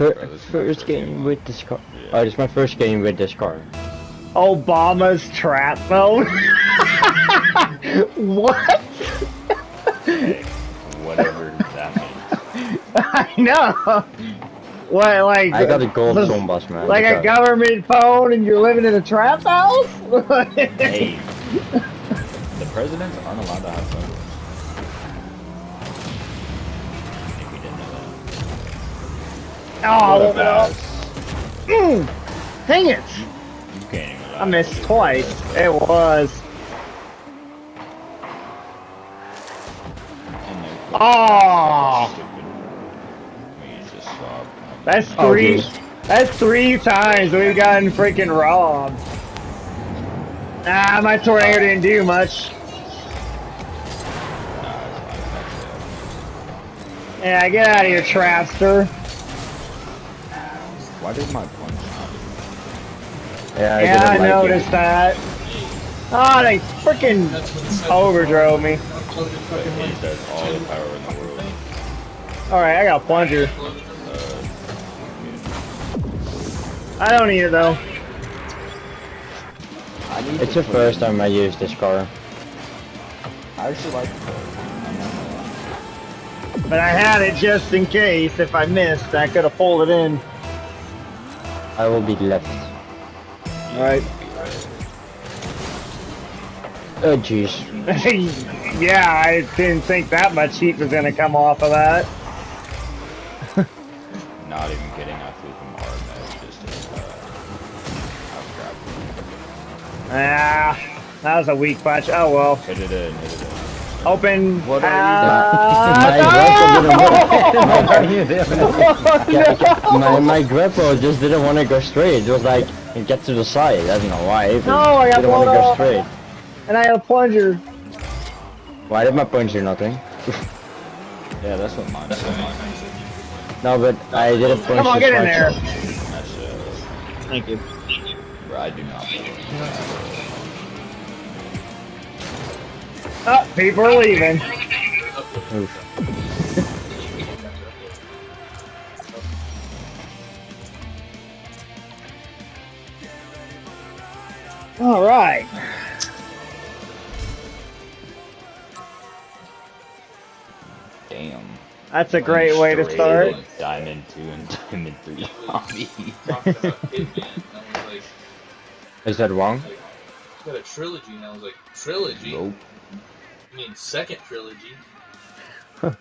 fir Bro, this first game with this car. Oh, this is my first game with this car. Obama's trap mode. what? Hey, whatever that means. I know. What, like? I got a gold this- zone bus, man. Like a government phone, and you're living in a trap house? Hey, the presidents aren't allowed to have phones. Oh, What a well. pass. Mm, dang it! You can't even. I missed twice. It was. Oh, that's Oh, three. geez. That's three times we've gotten freaking robbed. Nah, my tornado didn't do much. Yeah, get out of here, trapster. Why did my punch not? Yeah, I, yeah, I like noticed it. that. Oh, they freaking overdrove me. He does all the power in the world. Alright, I got a plunger. I don't need it though. I need It's to the put first in- time I used this car. I actually like the car. I'm not gonna lie. But I had it just in case if I missed, I could have pulled it in. I will be left. Alright. Oh jeez. yeah, I didn't think that much heat was gonna come off of that. Not even kidding. I flew from hard mode just to. Uh, I was grabbing. Ah, that was a weak punch. Oh well. Hit it in. Hit it in. Open. What are my, grandpa my, my grandpa just didn't want to go straight. It was like, get to the side. I don't know why. but No, I got didn't want to go straight. and I had a plunger. Why did my plunger nothing? Yeah, that's what mine said. No, but I didn't punch Come on, get in there. Thank you. bro, I do not. Oh, people are leaving. Oof. All right. Damn. That's a great way to Straight start. Diamond two and diamond three hobby. talking about Hitman, and I was Is that wrong? Got a trilogy, and I was like, trilogy? Nope. I mean, second trilogy.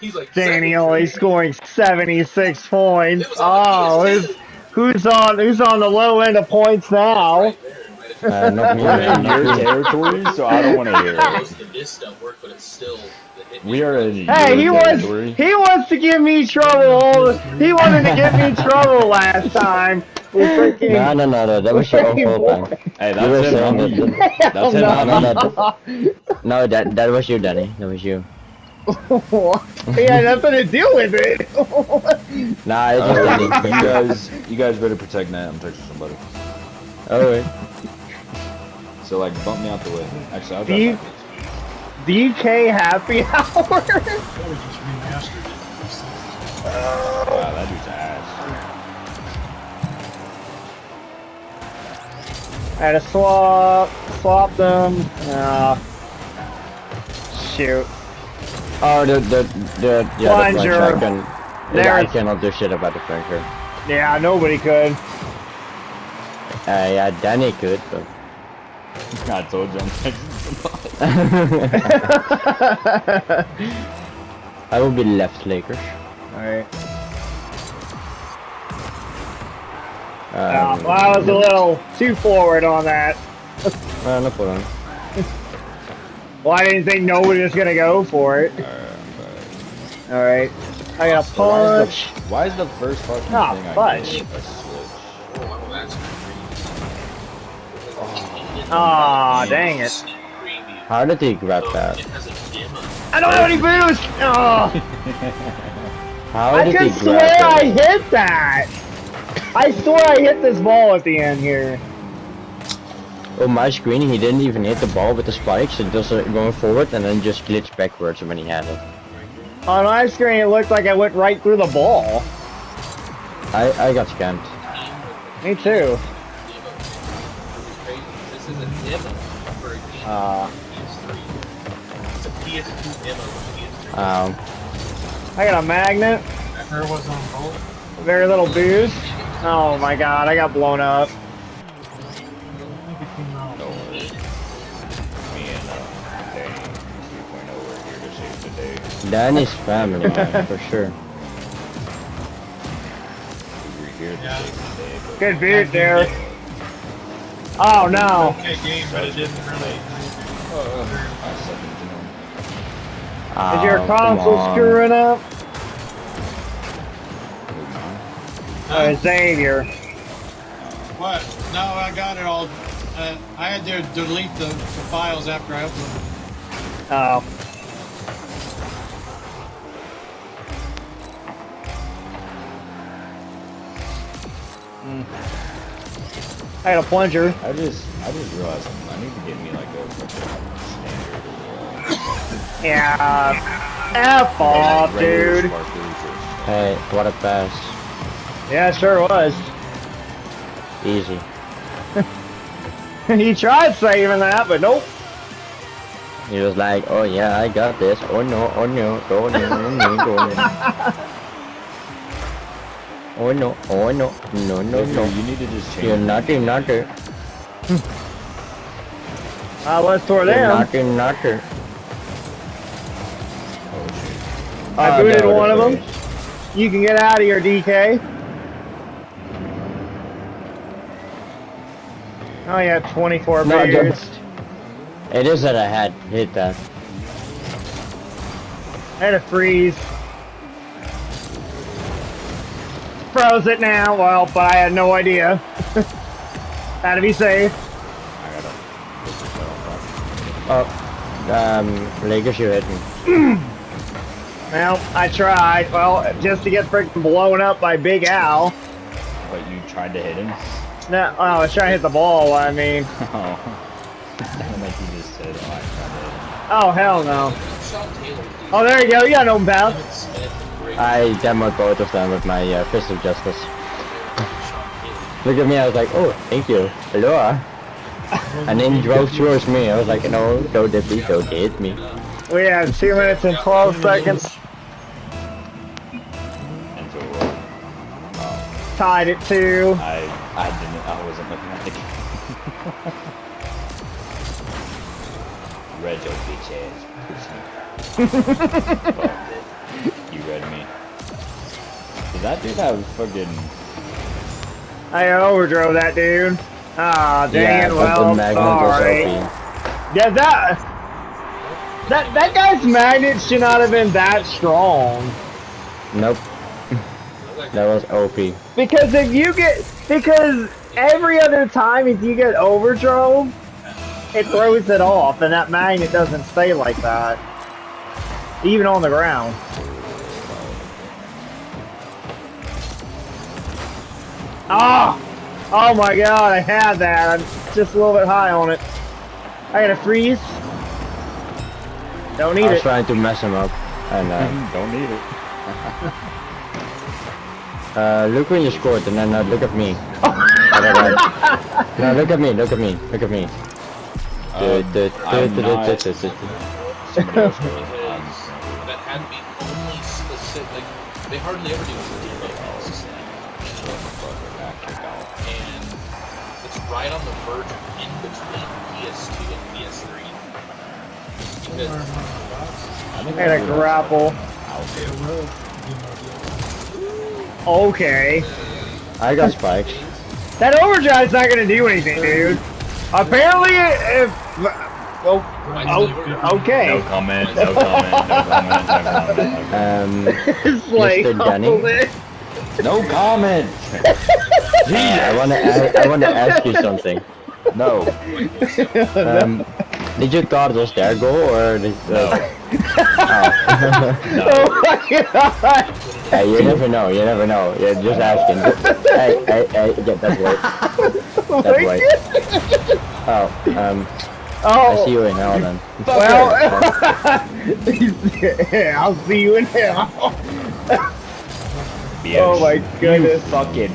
He's like, Danny second only scoring 76 points. It was on Oh, who's, who's on who's on the low end of points now? Right there, right if Uh, not me. We're in your territory, so I don't want to hear it. most of this stuff work, but it's still the Hitman. We are in Hey, he your wants territory. he wants to give me trouble. He wanted to give me trouble last time. Freaking No, no, no, no. That was your own fault, man. Hey, You were that's it, saying homie. that. That's it, no, No, no, no. No, that that was you, Danny. That was you. he had nothing to do with it. Nah, it was Uh, you guys, you guys better protect Nat. I'm texting somebody. Alright. So like, bump me out the way. Actually, I'll Do you- drive backwards. DK happy hour. Wow, that dude's ass. I had to swap swap them. Ah. shoot. Oh, the the the yeah, the Plunger. plunger. I can. Yeah, I cannot do shit about the plunger. Yeah, nobody could. Uh, yeah, Danny could, but. I told you I'm texting. I will be left Lakers. Alright. Um, well, I was a little too forward on that. Uh, no problem. Well, I didn't think nobody was gonna go for it. Alright. I got a So why is punch. the, why is the first fucking Ah, thing I fudge. get Aw, dang it. How did he grab that? It has a demo. I don't have any boost! Oh, How I did could he grab swear I hit that! I swear I hit this ball at the end here. Oh, my screen, he didn't even hit the ball with the spikes. It just uh, going forward and then just glitched backwards when he had it. On my screen, it looked like I went right through the ball. I I got scammed. Me too. Uh, PS3. It's a PS2 demo PS3. Um, I got a magnet. Her was on hold. Very little boost. Oh my god, I got blown up. Don't worry. Me and uh, Danny 3.0 were here to save the day. Danny's family, man, for sure. We were here to Yeah. save the day. But Good boot there. Oh no. Okay game, but it didn't really. I second to him. Is your Oh, console screwing up? Uh, Xavier. What? No, I got it all. Uh, I had to delete the, the files after I uploaded. Oh. Hmm. I got a plunger. I just, I just realized something. I need to get me like a standard. Uh, Yeah. F off, dude. Hey, what a pass. Yeah, sure was. Easy. he tried saving that, but nope. He was like, oh yeah, I got this. Oh no, oh no, oh no, oh no, oh no. Oh no, oh no, no, no, Maybe no. You need to just change. You're naughty, naughty. I was toward them. naughty, naughty. Oh. I Oh, booted no, one of them. You can get out of here, DK. Oh yeah, 24 No, It is that I had hit that. I had a freeze. Froze it now, well, but I had no idea. Had to be safe. I gotta put this out. Oh, um, Lakers, you hit me. Well, I tried. Well, just to get freaking blown up by Big Al. But you tried to hit him. No, oh, I was trying to hit the ball. I mean, Oh. Sounded like you just said, oh, I tried to hit him. oh hell no. Sean Taylor, dude. Oh, there you go. You got an open path. Kevin Smith, great. I demoed both of them with my uh, Fist of Justice. Sean Taylor. Look at me, I was like, oh, thank you. Hello. Ah. And then he drove towards me. I was like, no, don't hit me, don't hit me. We have two minutes and 12 seconds. And so, Tied it two. I, I didn't, I wasn't looking at the game. Read your bitch ass you read me. Did that dude have fucking... I overdrove that dude. Ah, dang yeah, it. Well, the magnet was sorry. Yeah, that. That that guy's magnet should not have been that strong. Nope, that was OP. Because if you get because every other time if you get overdrove, it throws it off, and that magnet doesn't stay like that. Even on the ground. Ah! Oh my god, I had that. I'm just a little bit high on it. I gotta freeze. Don't need it. I was it. trying to mess him up. And uh, Don't need it. uh, look when you scored, and then uh, look at me. no, look at me, look at me, look at me. Du- du- I'm du- du- not- du- du- du- du. Somebody else that had to be only specific. They hardly ever do right on the verge of in between PS2 and PS3. Because I think I got a grapple. Okay. I got spikes. That overdrive's not gonna do anything, dude. Apparently, if well, oh, okay. No comment, no comment, no comment, no comment. No comment. Um, it's like Mr. Dunning? No comment! uh, I wanna, I, I wanna ask you something. No. Um, did your Carlos there go, or did, uh, No. oh. Oh my god! hey, you never know, you never know. You're just asking. hey, hey, hey, get that way. Oh That my way. Oh, um, I Oh, see you in hell then. well, yeah, I'll see you in hell. Bitch. Oh my goodness. You fucking.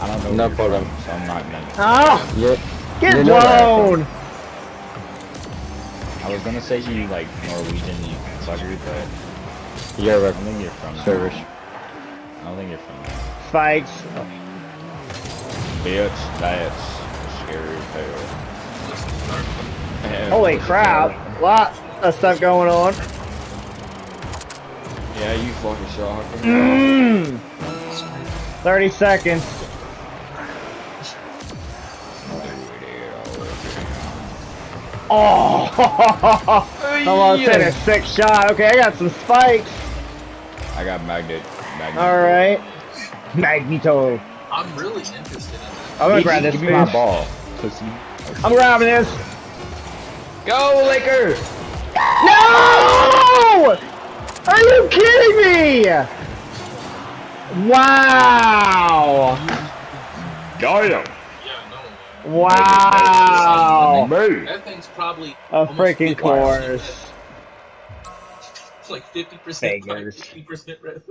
I don't know. No where you're problem. from, So I'm not gonna. Ah! Yeah. Get You blown! I was gonna say you like Norwegian, you fucker, but You're I a don't think you're from. there. service. I don't think you're from. there. Spikes. Bitch, that's scary as hell. Yeah, Holy crap. up? Lot of stuff going on. Yeah, you fucking shocker. Mmm. 30 seconds. Oh! Almost hit a sick shot. Okay, I got some spikes. I got magnet. magnet Alright. Magneto. I'm really interested in that. I'm gonna grab this Give me my ball, pussy. I'm grabbing this. Go, Laker! No! Are you kidding me? Wow! Got him! Wow! Move! That thing's probably A freaking 50% course. It's like 50% Figures. 50% red.